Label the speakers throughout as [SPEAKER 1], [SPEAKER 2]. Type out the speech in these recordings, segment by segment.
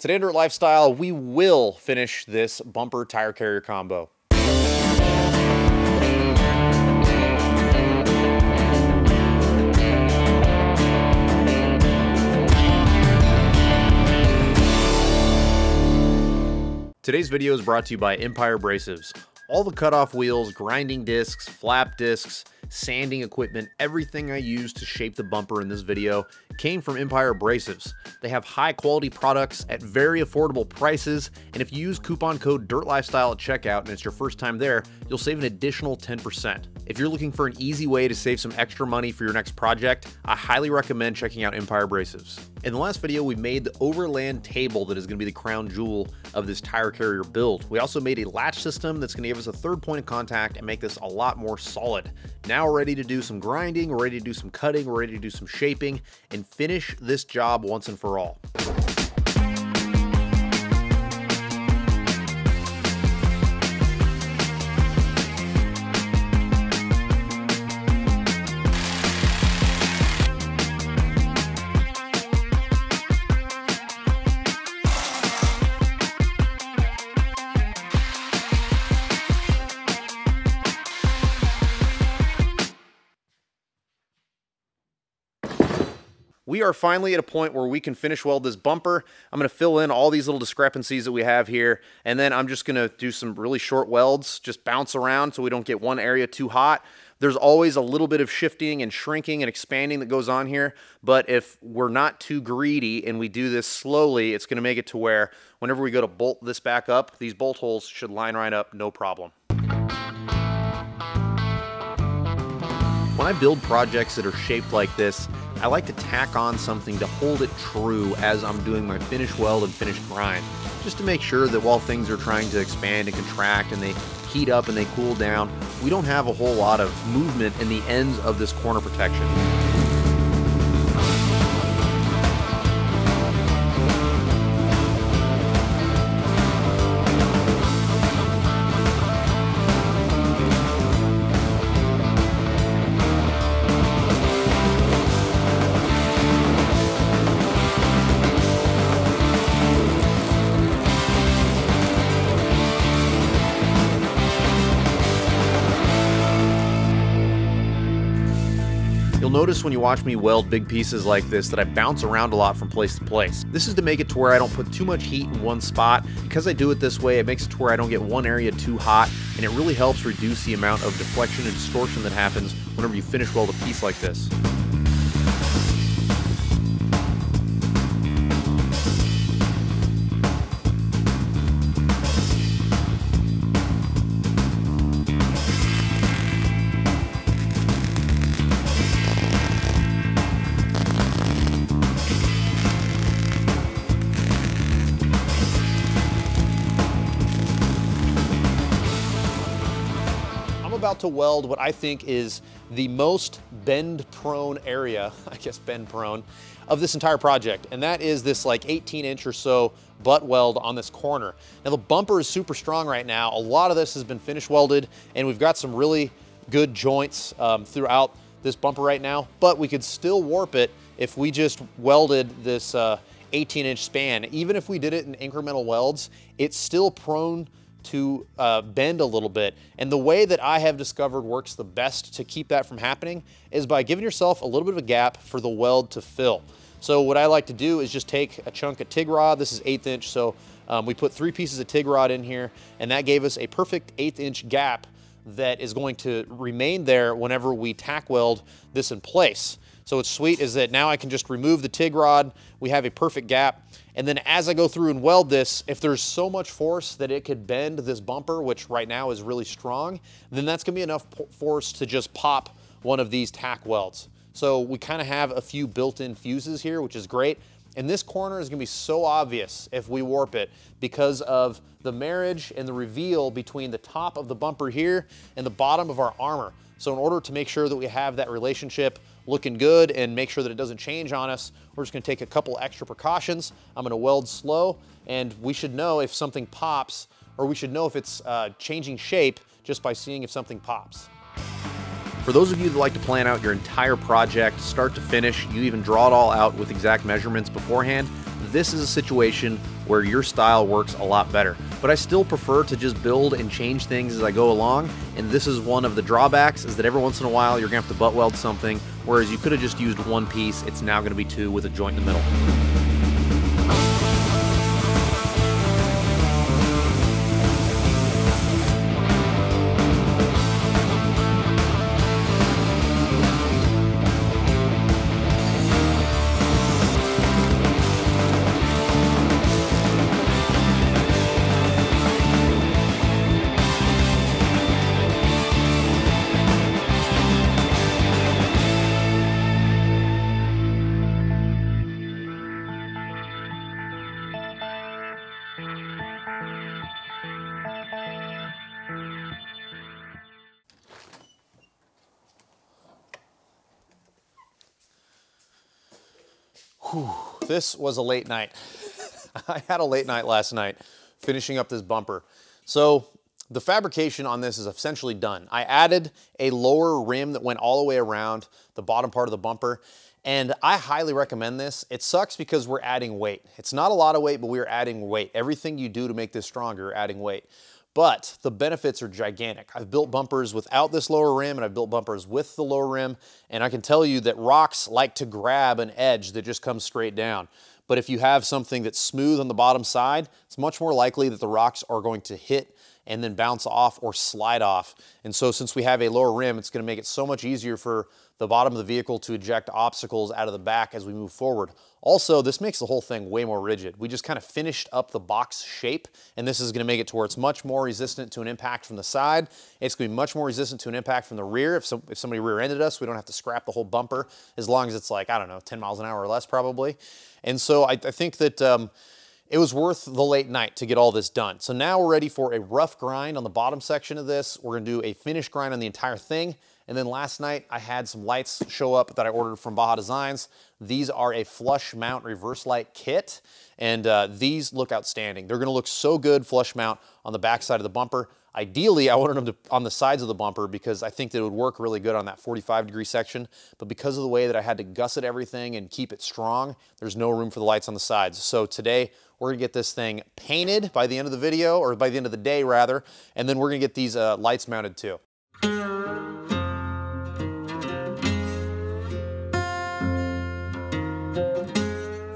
[SPEAKER 1] Today in Dirt Lifestyle, we will finish this bumper tire carrier combo. Today's video is brought to you by Empire Abrasives. All the cutoff wheels, grinding discs, flap discs, sanding equipment, everything I used to shape the bumper in this video came from Empire Abrasives. They have high quality products at very affordable prices, and if you use coupon code DIRTLifestyle at checkout and it's your first time there, you'll save an additional 10%. If you're looking for an easy way to save some extra money for your next project, I highly recommend checking out Empire Abrasives. In the last video, we made the overland table that is going to be the crown jewel of this tire carrier build. We also made a latch system that's going to give us a third point of contact and make this a lot more solid. Now we're ready to do some grinding, we're ready to do some cutting, we're ready to do some shaping, and finish this job once and for all. We are finally at a point where we can finish weld this bumper. I'm going to fill in all these little discrepancies that we have here, and then I'm just going to do some really short welds, just bounce around so we don't get one area too hot. There's always a little bit of shifting and shrinking and expanding that goes on here, but if we're not too greedy and we do this slowly, it's going to make it to where whenever we go to bolt this back up, these bolt holes should line right up, no problem. When I build projects that are shaped like this, I like to tack on something to hold it true as I'm doing my finish weld and finish grind, just to make sure that while things are trying to expand and contract and they heat up and they cool down, we don't have a whole lot of movement in the ends of this corner protection. Notice when you watch me weld big pieces like this that I bounce around a lot from place to place. This is to make it to where I don't put too much heat in one spot. Because I do it this way, it makes it to where I don't get one area too hot, and it really helps reduce the amount of deflection and distortion that happens whenever you finish weld a piece like this. To weld what I think is the most bend prone area, I guess bend prone, of this entire project. And that is this like 18 inch or so butt weld on this corner. Now the bumper is super strong right now. A lot of this has been finish welded and we've got some really good joints um, throughout this bumper right now, but we could still warp it if we just welded this uh, 18 inch span. Even if we did it in incremental welds, it's still prone to uh, bend a little bit. And the way that I have discovered works the best to keep that from happening is by giving yourself a little bit of a gap for the weld to fill. So what I like to do is just take a chunk of TIG rod. This is eighth inch. So um, we put three pieces of TIG rod in here and that gave us a perfect eighth inch gap that is going to remain there whenever we tack weld this in place. So what's sweet is that now I can just remove the TIG rod. We have a perfect gap. And then as I go through and weld this, if there's so much force that it could bend this bumper, which right now is really strong, then that's gonna be enough force to just pop one of these tack welds. So we kind of have a few built-in fuses here, which is great. And this corner is gonna be so obvious if we warp it because of the marriage and the reveal between the top of the bumper here and the bottom of our armor. So in order to make sure that we have that relationship looking good and make sure that it doesn't change on us, we're just gonna take a couple extra precautions. I'm gonna weld slow and we should know if something pops or we should know if it's uh, changing shape just by seeing if something pops. For those of you that like to plan out your entire project, start to finish, you even draw it all out with exact measurements beforehand, this is a situation where your style works a lot better. But I still prefer to just build and change things as I go along, and this is one of the drawbacks is that every once in a while you're gonna have to butt weld something, whereas you could have just used one piece, it's now gonna be two with a joint in the middle. Whew, this was a late night. I had a late night last night finishing up this bumper. So the fabrication on this is essentially done. I added a lower rim that went all the way around the bottom part of the bumper and I highly recommend this. It sucks because we're adding weight. It's not a lot of weight, but we're adding weight. Everything you do to make this stronger, adding weight but the benefits are gigantic. I've built bumpers without this lower rim and I've built bumpers with the lower rim and I can tell you that rocks like to grab an edge that just comes straight down. But if you have something that's smooth on the bottom side, it's much more likely that the rocks are going to hit and then bounce off or slide off. And so since we have a lower rim, it's gonna make it so much easier for the bottom of the vehicle to eject obstacles out of the back as we move forward. Also, this makes the whole thing way more rigid. We just kind of finished up the box shape, and this is gonna make it to where it's much more resistant to an impact from the side. It's gonna be much more resistant to an impact from the rear. If, some, if somebody rear-ended us, we don't have to scrap the whole bumper, as long as it's like, I don't know, 10 miles an hour or less probably. And so I, I think that um, it was worth the late night to get all this done. So now we're ready for a rough grind on the bottom section of this. We're gonna do a finish grind on the entire thing, and then last night I had some lights show up that I ordered from Baja Designs. These are a flush mount reverse light kit and uh, these look outstanding. They're gonna look so good flush mount on the back side of the bumper. Ideally, I wanted them to, on the sides of the bumper because I think that it would work really good on that 45 degree section. But because of the way that I had to gusset everything and keep it strong, there's no room for the lights on the sides. So today, we're gonna get this thing painted by the end of the video, or by the end of the day rather, and then we're gonna get these uh, lights mounted too.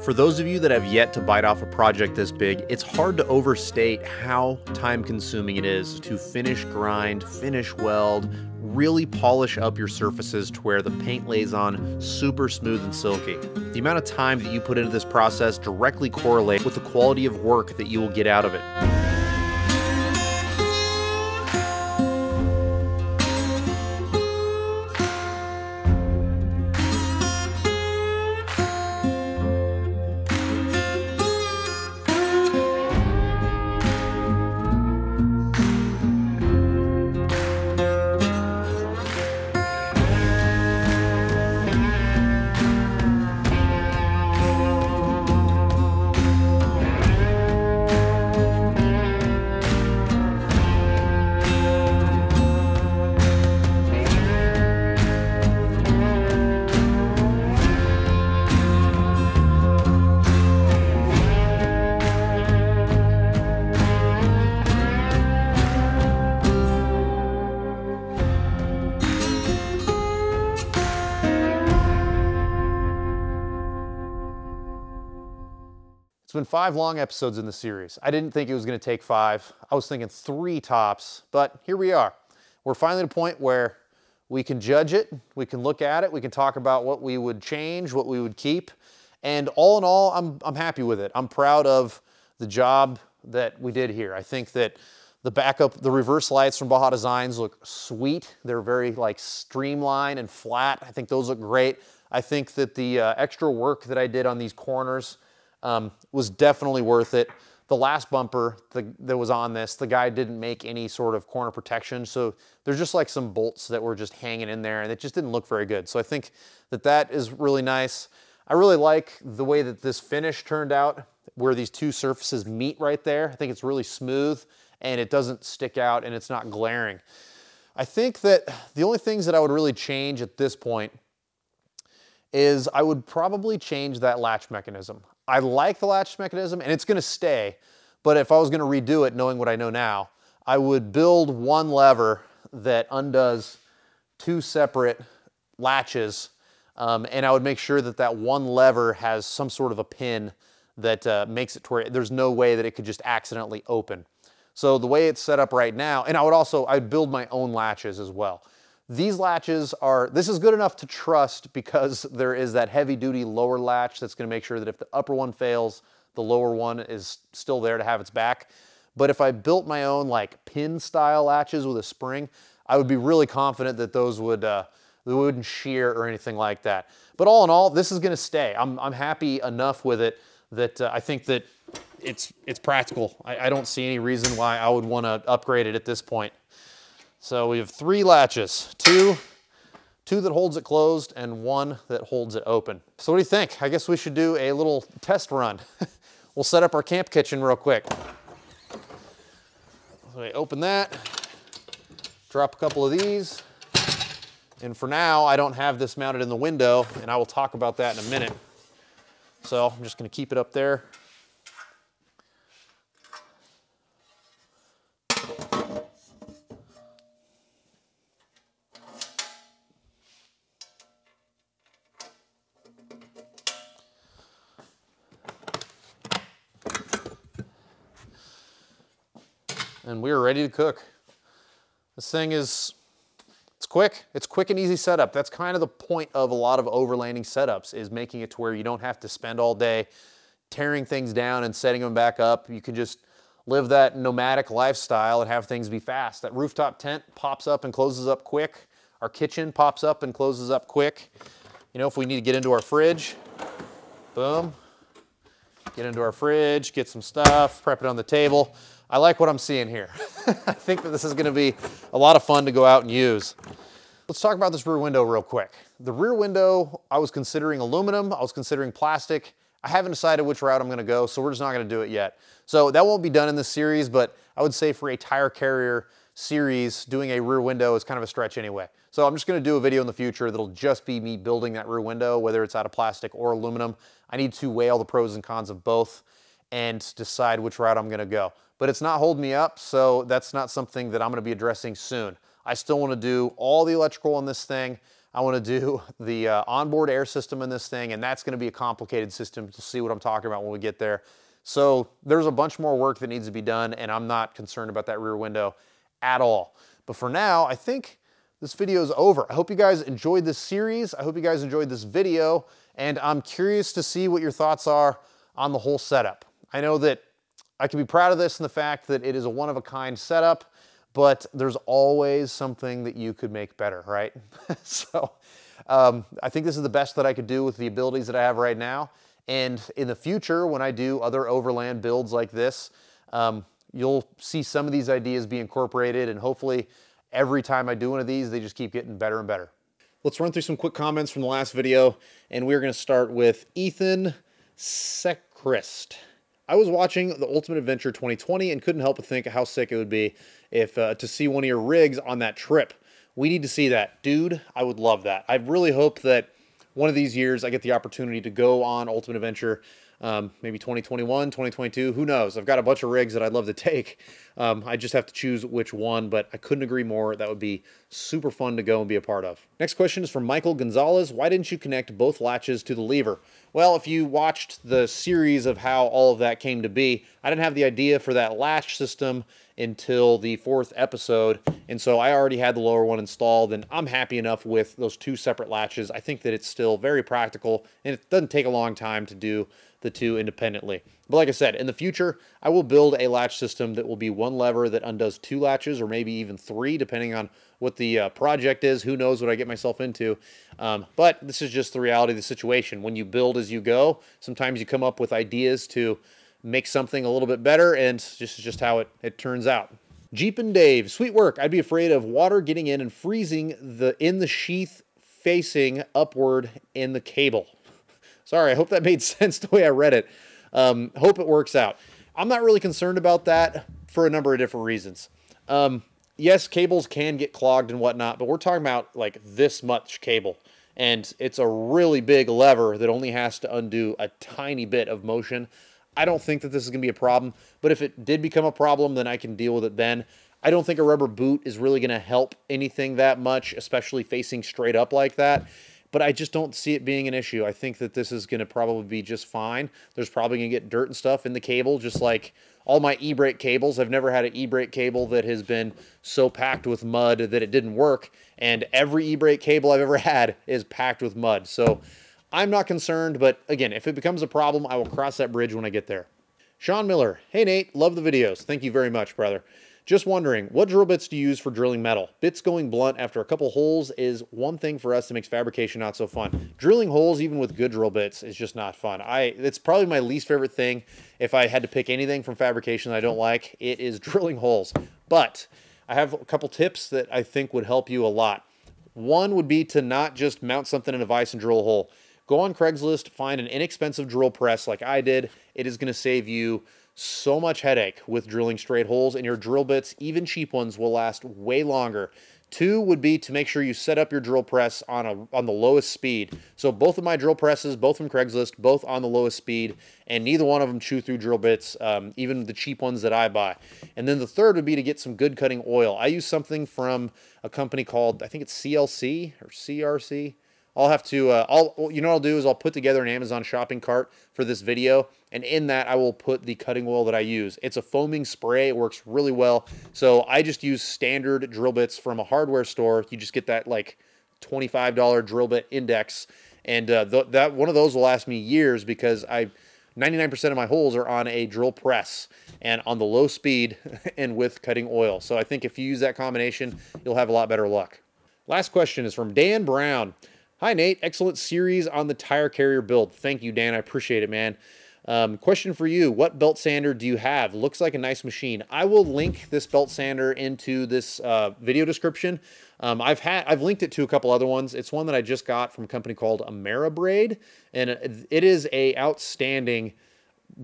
[SPEAKER 1] For those of you that have yet to bite off a project this big, it's hard to overstate how time consuming it is to finish grind, finish weld, really polish up your surfaces to where the paint lays on super smooth and silky. The amount of time that you put into this process directly correlates with the quality of work that you will get out of it. It's been five long episodes in the series. I didn't think it was gonna take five. I was thinking three tops, but here we are. We're finally at a point where we can judge it, we can look at it, we can talk about what we would change, what we would keep. And all in all, I'm, I'm happy with it. I'm proud of the job that we did here. I think that the backup, the reverse lights from Baja Designs look sweet. They're very like streamlined and flat. I think those look great. I think that the uh, extra work that I did on these corners um, was definitely worth it. The last bumper the, that was on this, the guy didn't make any sort of corner protection. So there's just like some bolts that were just hanging in there and it just didn't look very good. So I think that that is really nice. I really like the way that this finish turned out where these two surfaces meet right there. I think it's really smooth and it doesn't stick out and it's not glaring. I think that the only things that I would really change at this point is I would probably change that latch mechanism. I like the latch mechanism and it's gonna stay, but if I was gonna redo it knowing what I know now, I would build one lever that undoes two separate latches um, and I would make sure that that one lever has some sort of a pin that uh, makes it to where there's no way that it could just accidentally open. So the way it's set up right now, and I would also, I'd build my own latches as well. These latches are, this is good enough to trust because there is that heavy duty lower latch that's gonna make sure that if the upper one fails, the lower one is still there to have its back. But if I built my own like pin style latches with a spring, I would be really confident that those would, uh, they wouldn't shear or anything like that. But all in all, this is gonna stay. I'm, I'm happy enough with it that uh, I think that it's, it's practical. I, I don't see any reason why I would wanna upgrade it at this point. So we have three latches, two, two that holds it closed and one that holds it open. So what do you think? I guess we should do a little test run. we'll set up our camp kitchen real quick. So we open that, drop a couple of these. And for now, I don't have this mounted in the window and I will talk about that in a minute. So I'm just gonna keep it up there. And we are ready to cook. This thing is it's quick. It's quick and easy setup. That's kind of the point of a lot of overlanding setups is making it to where you don't have to spend all day tearing things down and setting them back up. You can just live that nomadic lifestyle and have things be fast. That rooftop tent pops up and closes up quick. Our kitchen pops up and closes up quick. You know, if we need to get into our fridge, boom, get into our fridge, get some stuff, prep it on the table. I like what I'm seeing here. I think that this is gonna be a lot of fun to go out and use. Let's talk about this rear window real quick. The rear window, I was considering aluminum, I was considering plastic. I haven't decided which route I'm gonna go, so we're just not gonna do it yet. So that won't be done in this series, but I would say for a tire carrier series, doing a rear window is kind of a stretch anyway. So I'm just gonna do a video in the future that'll just be me building that rear window, whether it's out of plastic or aluminum. I need to weigh all the pros and cons of both and decide which route I'm gonna go but it's not holding me up, so that's not something that I'm gonna be addressing soon. I still wanna do all the electrical on this thing. I wanna do the uh, onboard air system in this thing, and that's gonna be a complicated system to see what I'm talking about when we get there. So there's a bunch more work that needs to be done, and I'm not concerned about that rear window at all. But for now, I think this video is over. I hope you guys enjoyed this series. I hope you guys enjoyed this video, and I'm curious to see what your thoughts are on the whole setup. I know that I can be proud of this and the fact that it is a one-of-a-kind setup, but there's always something that you could make better, right? so um, I think this is the best that I could do with the abilities that I have right now. And in the future, when I do other overland builds like this, um, you'll see some of these ideas be incorporated and hopefully every time I do one of these, they just keep getting better and better. Let's run through some quick comments from the last video. And we're gonna start with Ethan Secrist. I was watching the Ultimate Adventure 2020 and couldn't help but think how sick it would be if uh, to see one of your rigs on that trip. We need to see that. Dude, I would love that. I really hope that one of these years I get the opportunity to go on Ultimate Adventure um, maybe 2021, 2022, who knows? I've got a bunch of rigs that I'd love to take. Um, I just have to choose which one, but I couldn't agree more. That would be super fun to go and be a part of. Next question is from Michael Gonzalez. Why didn't you connect both latches to the lever? Well, if you watched the series of how all of that came to be, I didn't have the idea for that latch system until the fourth episode. And so I already had the lower one installed and I'm happy enough with those two separate latches. I think that it's still very practical and it doesn't take a long time to do the two independently. But like I said, in the future, I will build a latch system that will be one lever that undoes two latches or maybe even three, depending on what the uh, project is. Who knows what I get myself into. Um, but this is just the reality of the situation. When you build as you go, sometimes you come up with ideas to make something a little bit better, and this is just how it, it turns out. Jeep and Dave, sweet work. I'd be afraid of water getting in and freezing the in the sheath facing upward in the cable. Sorry, I hope that made sense the way I read it. Um, hope it works out. I'm not really concerned about that for a number of different reasons. Um, yes, cables can get clogged and whatnot, but we're talking about like this much cable. and it's a really big lever that only has to undo a tiny bit of motion. I don't think that this is going to be a problem, but if it did become a problem, then I can deal with it then. I don't think a rubber boot is really going to help anything that much, especially facing straight up like that. But I just don't see it being an issue. I think that this is going to probably be just fine. There's probably going to get dirt and stuff in the cable, just like all my e-brake cables. I've never had an e-brake cable that has been so packed with mud that it didn't work. And every e-brake cable I've ever had is packed with mud. So I'm not concerned, but again, if it becomes a problem, I will cross that bridge when I get there. Sean Miller, hey Nate, love the videos. Thank you very much, brother. Just wondering, what drill bits do you use for drilling metal? Bits going blunt after a couple holes is one thing for us that makes fabrication not so fun. Drilling holes, even with good drill bits, is just not fun. I It's probably my least favorite thing. If I had to pick anything from fabrication that I don't like, it is drilling holes. But I have a couple tips that I think would help you a lot. One would be to not just mount something in a vise and drill a hole. Go on Craigslist, find an inexpensive drill press like I did. It is going to save you so much headache with drilling straight holes, and your drill bits, even cheap ones, will last way longer. Two would be to make sure you set up your drill press on a on the lowest speed. So both of my drill presses, both from Craigslist, both on the lowest speed, and neither one of them chew through drill bits, um, even the cheap ones that I buy. And then the third would be to get some good cutting oil. I use something from a company called I think it's CLC or CRC. I'll have to, uh, I'll, you know what I'll do is I'll put together an Amazon shopping cart for this video, and in that I will put the cutting oil that I use. It's a foaming spray, it works really well. So I just use standard drill bits from a hardware store. You just get that like $25 drill bit index, and uh, th that one of those will last me years because I 99% of my holes are on a drill press and on the low speed and with cutting oil. So I think if you use that combination, you'll have a lot better luck. Last question is from Dan Brown. Hi, Nate. Excellent series on the tire carrier build. Thank you, Dan. I appreciate it, man. Um, question for you. What belt sander do you have? Looks like a nice machine. I will link this belt sander into this uh, video description. Um, I've had I've linked it to a couple other ones. It's one that I just got from a company called Ameribrade, and it is a outstanding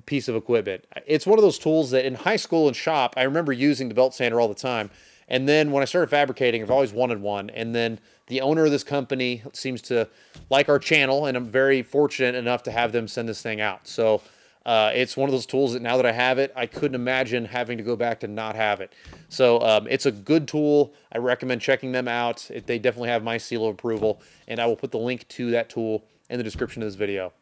[SPEAKER 1] piece of equipment. It's one of those tools that in high school and shop, I remember using the belt sander all the time. And then when I started fabricating, I've always wanted one. And then the owner of this company seems to like our channel, and I'm very fortunate enough to have them send this thing out. So uh, it's one of those tools that now that I have it, I couldn't imagine having to go back to not have it. So um, it's a good tool. I recommend checking them out. It, they definitely have my seal of approval, and I will put the link to that tool in the description of this video.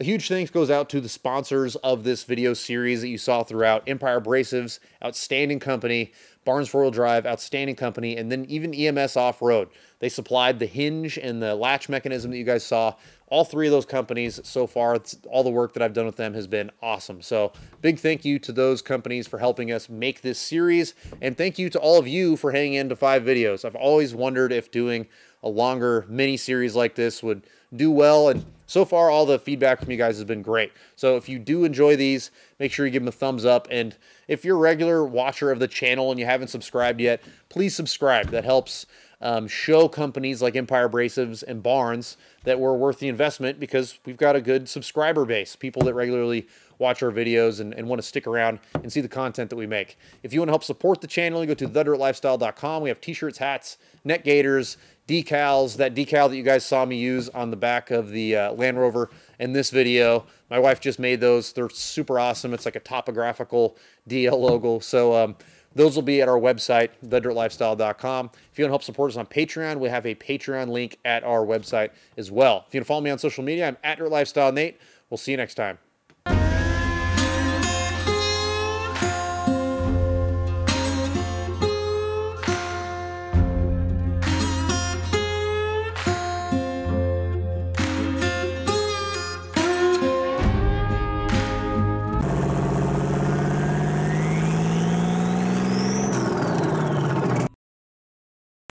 [SPEAKER 1] A huge thanks goes out to the sponsors of this video series that you saw throughout. Empire Abrasives, outstanding company. Barnes Wheel Drive, outstanding company. And then even EMS Off-Road. They supplied the hinge and the latch mechanism that you guys saw. All three of those companies so far, all the work that I've done with them has been awesome. So big thank you to those companies for helping us make this series. And thank you to all of you for hanging in to five videos. I've always wondered if doing a longer mini series like this would do well. And so far, all the feedback from you guys has been great. So if you do enjoy these, make sure you give them a thumbs up. And if you're a regular watcher of the channel and you haven't subscribed yet, please subscribe. That helps um, show companies like Empire Abrasives and Barnes that we're worth the investment because we've got a good subscriber base, people that regularly watch our videos and, and want to stick around and see the content that we make. If you want to help support the channel, you go to thedirtlifestyle.com. We have t-shirts, hats, neck gaiters, decals, that decal that you guys saw me use on the back of the uh, Land Rover in this video. My wife just made those. They're super awesome. It's like a topographical DL logo. So um, those will be at our website, thedirtlifestyle.com. If you want to help support us on Patreon, we have a Patreon link at our website as well. If you want to follow me on social media, I'm at Dirt Lifestyle Nate. We'll see you next time.